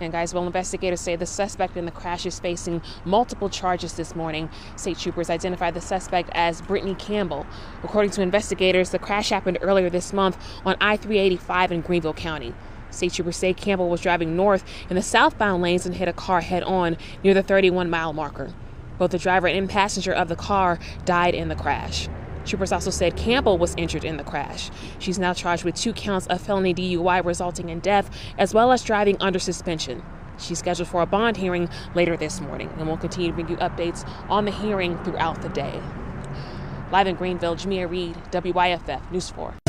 And guys, well, investigators say the suspect in the crash is facing multiple charges this morning. State troopers identified the suspect as Brittany Campbell. According to investigators, the crash happened earlier this month on I 385 in Greenville County. State troopers say Campbell was driving north in the southbound lanes and hit a car head on near the 31 mile marker. Both the driver and passenger of the car died in the crash. Troopers also said Campbell was injured in the crash. She's now charged with two counts of felony DUI resulting in death, as well as driving under suspension. She's scheduled for a bond hearing later this morning, and we'll continue to bring you updates on the hearing throughout the day. Live in Greenville, Jamia Reed, WYFF News 4.